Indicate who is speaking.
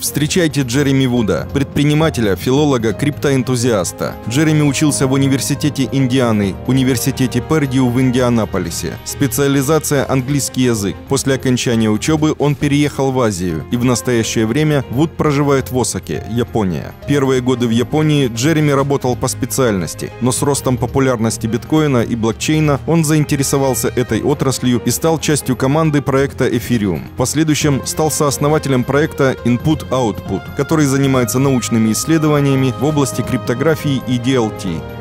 Speaker 1: Встречайте Джереми Вуда, предпринимателя, филолога, криптоэнтузиаста. Джереми учился в Университете Индианы, Университете Пердью в Индианаполисе. Специализация английский язык. После окончания учебы он переехал в Азию, и в настоящее время Вуд проживает в Осаке, Япония. Первые годы в Японии Джереми работал по специальности, но с ростом популярности биткоина и блокчейна он заинтересовался этой отраслью и стал частью команды проекта Ethereum. В последующем стал сооснователем проекта Input Output, который занимается научными исследованиями в области криптографии и DLT.